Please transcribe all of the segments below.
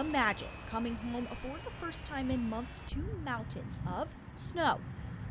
Imagine coming home for the first time in months to mountains of snow.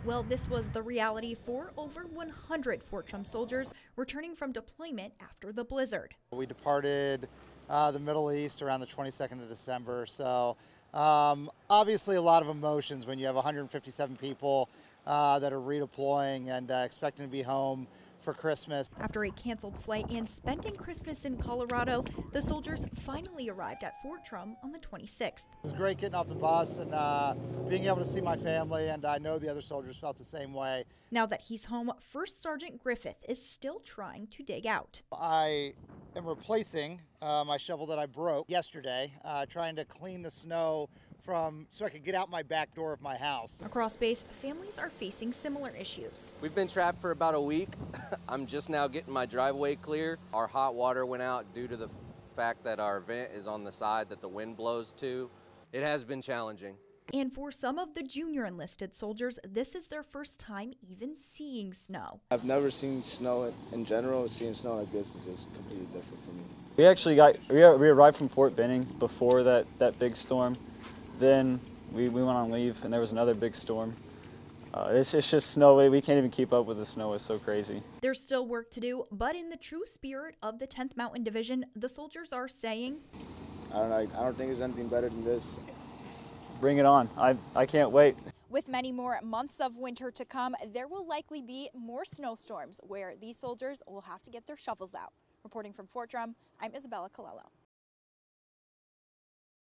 Well, this was the reality for over 100 Fort Drum soldiers returning from deployment after the blizzard. We departed uh, the Middle East around the 22nd of December, so um, obviously a lot of emotions when you have 157 people uh, that are redeploying and uh, expecting to be home for Christmas. After a canceled flight and spending Christmas in Colorado, the soldiers finally arrived at Fort Drum on the 26th. It was great getting off the bus and uh, being able to see my family, and I know the other soldiers felt the same way. Now that he's home, First Sergeant Griffith is still trying to dig out. I am replacing uh, my shovel that I broke yesterday, uh, trying to clean the snow from so I could get out my back door of my house. Across base, families are facing similar issues. We've been trapped for about a week. I'm just now getting my driveway clear. Our hot water went out due to the fact that our vent is on the side that the wind blows to. It has been challenging. And for some of the junior enlisted soldiers, this is their first time even seeing snow. I've never seen snow in general. Seeing snow like this is just completely different for me. We actually got we arrived from Fort Benning before that that big storm. Then we, we went on leave and there was another big storm. Uh, it's, it's just snow. We can't even keep up with the snow. It's so crazy. There's still work to do, but in the true spirit of the 10th Mountain Division, the soldiers are saying, I don't know. I don't think there's anything better than this. Bring it on. I, I can't wait. With many more months of winter to come, there will likely be more snowstorms where these soldiers will have to get their shovels out. Reporting from Fort Drum, I'm Isabella Colello.